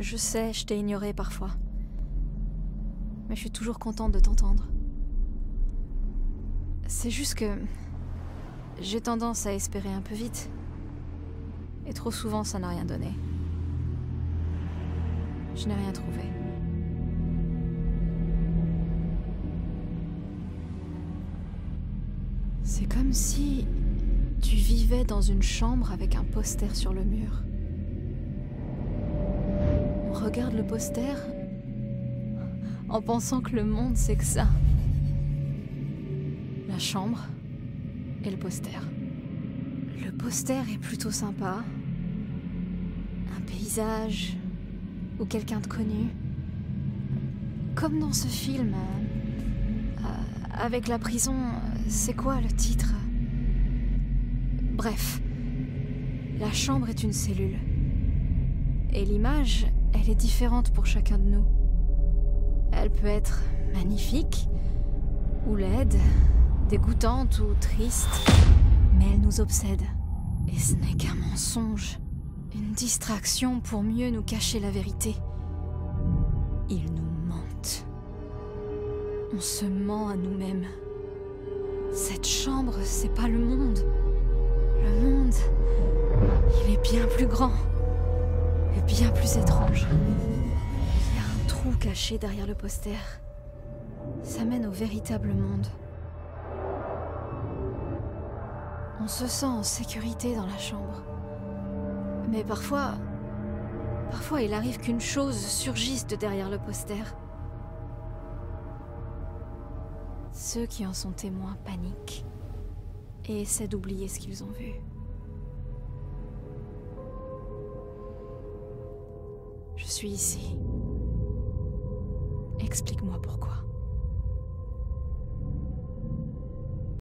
Je sais, je t'ai ignoré parfois. Mais je suis toujours contente de t'entendre. C'est juste que. J'ai tendance à espérer un peu vite. Et trop souvent, ça n'a rien donné. Je n'ai rien trouvé. C'est comme si tu vivais dans une chambre avec un poster sur le mur. Regarde le poster en pensant que le monde c'est que ça. La chambre et le poster. Le poster est plutôt sympa. Un paysage ou quelqu'un de connu. Comme dans ce film. euh, avec la prison, c'est quoi le titre? Bref, la chambre est une cellule. Et l'image, elle est différente pour chacun de nous. Elle peut être magnifique, ou laide, dégoûtante ou triste, mais elle nous obsède. Et ce n'est qu'un mensonge, une distraction pour mieux nous cacher la vérité. Ils nous mentent. On se ment à nous-mêmes. Cette chambre, c'est pas le monde. Le monde, il est bien plus grand bien plus étrange. Il y a un trou caché derrière le poster. Ça mène au véritable monde. On se sent en sécurité dans la chambre. Mais parfois... Parfois il arrive qu'une chose surgisse de derrière le poster. Ceux qui en sont témoins paniquent et essaient d'oublier ce qu'ils ont vu. Suis ici. Explique-moi pourquoi.